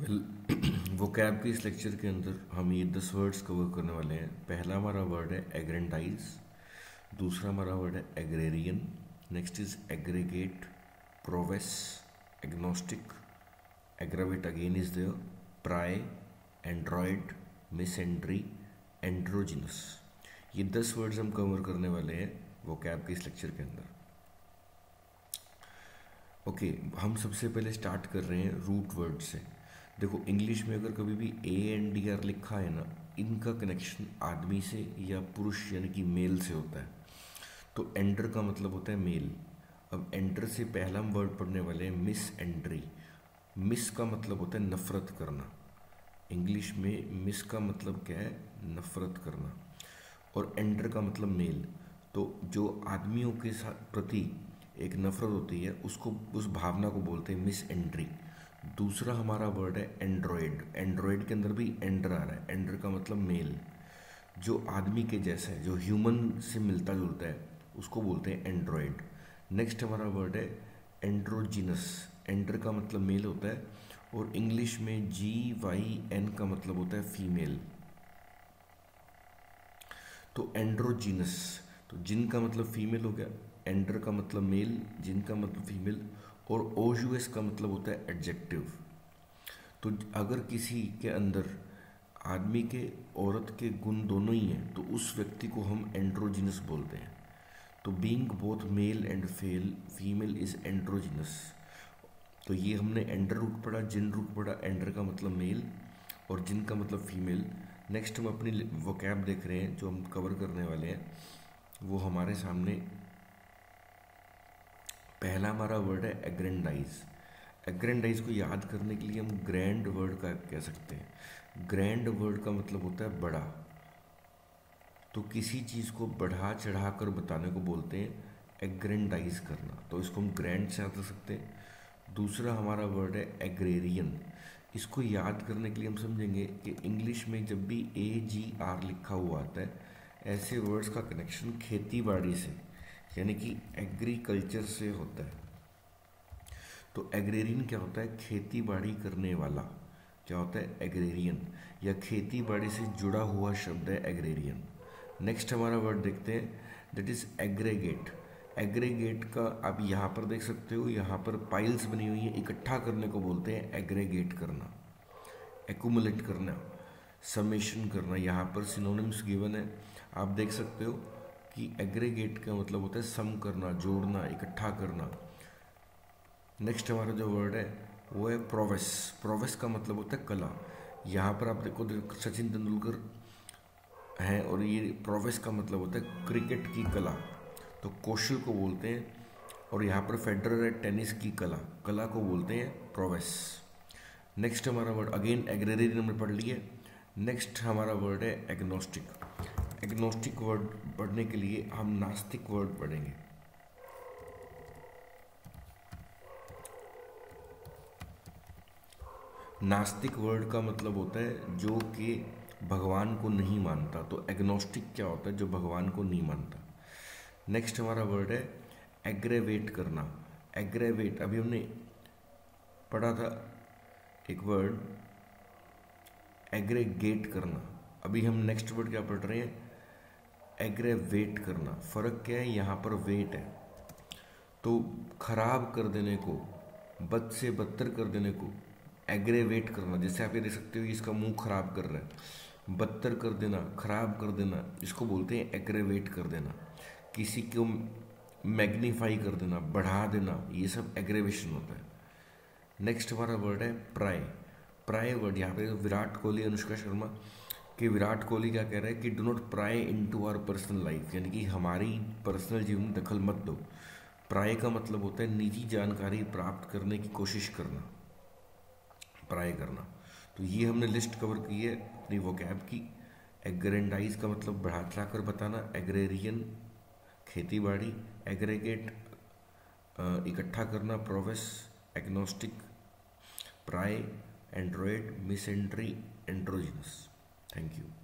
Well वो cab के इस लेक्चर के अंदर हम ये दस वर्ड्स कवर करने वाले हैं। पहला हमारा वर्ड है एग्रेंडाइज दूसरा हमारा वर्ड है agrarian next is aggregate prowess agnostic aggravate again is there pry android misandry androgynous ये दस वर्ड्स हम कवर करने वाले हैं वो कैब के इस लेक्चर के अंदर। ओके okay, हम सबसे पहले स्टार्ट कर रहे हैं रूट वर्ड से। देखो इंग्लिश में अगर कभी भी ए एन डी आर लिखा है ना, इनका कनेक्शन आदमी से या पुरुष यानी कि मेल से होता है। तो एंडर का मतलब होता है मेल अब एंडर से पहला हम वर्ड पढ़ने वाले हैं मिस एंड्री मिस का मतलब होता है नफरत करना। इंग्लिश में मिस का मतलब क्या है? नफरत करना। और एंडर का मतलब मेल तो जो आदमियों के साथ प्रति एक नफरत होती है, उसको, उस भावना को बोलते हैं मिस एंड्री दूसरा हमारा वर्ड है एंड्रॉयड एंड्रॉयड के अंदर भी एंडर आ रहा है. एंडर का मतलब मेल जो आदमी के जैसा है, जो ह्यूमन से मिलता जुलता है, उसको बोलते हैं एंड्रॉयड नेक्स्ट हमारा वर्ड है एंड्रोजिनस एंडर का मतलब मेल होता है और इंग्लिश में जी वाई एन का मतलब होता है फीमेल तो एंड्रोजिनस तो जिन का मतलब फीमेल हो गया एंडर का मतलब मेल जिन का मतलब फीमेल और ओजुएस का मतलब होता है एडजेक्टिव तो अगर किसी के अंदर आदमी के, औरत के गुण दोनों ही हैं तो उस व्यक्ति को हम एंड्रोजिनस बोलते हैं. तो being both male and fell female is androgynous तो ये हमने एंडर रूट पढ़ा, जिन रूट पढ़ा, एंडर का मतलब मेल और जिन का मतलब फीमेल नेक्स्ट हम अपनी वो कैब देख रहे हैं, जो हम कवर करने वाले हैं, वो हमारे सामने पहला हमारा वर्ड है एग्रेंडाइज एग्रेंडाइज को याद करने के लिए हम ग्रैंड वर्ड का कह सकते हैं. ग्रैंड वर्ड का मतलब होता है बड़ा. तो किसी चीज़ को बढ़ा चढ़ा कर बताने को बोलते हैं एग्रेंडाइज करना. तो इसको हम ग्रैंड से याद कर सकते हैं. दूसरा हमारा वर्ड है एग्रेरियन इसको याद करने के लिए हम समझेंगे कि इंग्लिश में जब भी ए जी आर लिखा हुआ आता है, ऐसे वर्ड्स का कनेक्शन खेती बाड़ी से. यानी कि एग्रीकल्चर से होता है। तो एग्रेरियन क्या होता है? खेती बाड़ी करने वाला। क्या होता है? एग्रेरियन या खेती बाड़ी से जुड़ा हुआ शब्द है एग्रेरियन नेक्स्ट हमारा वर्ड देखते हैं। दैट इज़ एग्रेगेट एग्रेगेट का आप यहाँ पर देख सकते हो, यहाँ पर पाइल्स बनी हुई है, इकट्ठा करने को बोलते हैं एग्रेगेट करना। एकुमुलेट करना। समेशन करना। यहाँ पर सिनोनिम्स गिवन है। आप देख सकते हो कि एग्रीगेट का मतलब होता है सम करना, जोड़ना, इकट्ठा करना। नेक्स्ट हमारा जो वर्ड है, वो है प्रोवेस प्रोवेस का मतलब होता है कला। यहाँ पर आप देखो सचिन तेंदुलकर हैं और ये प्रोवेस का मतलब होता है क्रिकेट की कला। तो कौशल को बोलते हैं और यहाँ पर फेडरर है टेनिस की कला। कला को बोलते हैं प्रोवेस नेक्स्ट हमारा वर्ड अगेन एग्रेरियन हमने पढ़ लिया नेक्स्ट हमारा वर्ड है एग्नोस्टिक एग्नोस्टिक वर्ड पढ़ने के लिए हम नास्तिक वर्ड पढ़ेंगे। नास्तिक वर्ड का मतलब होता है जो कि भगवान को नहीं मानता। तो एग्नोस्टिक क्या होता है? जो भगवान को नहीं मानता। नेक्स्ट हमारा वर्ड है एग्रेवेट करना। एग्रेवेट अभी हमने पढ़ा था एक वर्ड एग्रेगेट करना। अभी हम नेक्स्ट वर्ड क्या पढ़ रहे हैं? एग्रेवेट करना। फ़र्क क्या है? यहाँ पर वेट है। तो खराब कर देने को, बद से बदतर कर देने को एग्रेवेट करना। जैसे आप ये देख सकते हो इसका मुँह खराब कर रहा है। बदतर कर देना, खराब कर देना, इसको बोलते हैं एग्रेवेट कर देना। किसी को मैग्नीफाई कर देना, बढ़ा देना, ये सब एग्रेवेशन होता है। नेक्स्ट हमारा वर्ड है प्राय प्राय वर्ड यहाँ पे विराट कोहली, अनुष्का शर्मा कि विराट कोहली क्या कह रहे हैं कि do not pry into our personal life यानी कि हमारी पर्सनल जीवन में दखल मत दो। प्राय का मतलब होता है निजी जानकारी प्राप्त करने की कोशिश करना प्राय करना। तो ये हमने लिस्ट कवर की है अपनी वो कैब की। एग्रेंडाइज का मतलब बढ़ा कर बताना एग्रेरियन खेती बाड़ी एग्रेगेट इकट्ठा करना prowess agnostic pry android misandry androgynous Thank you.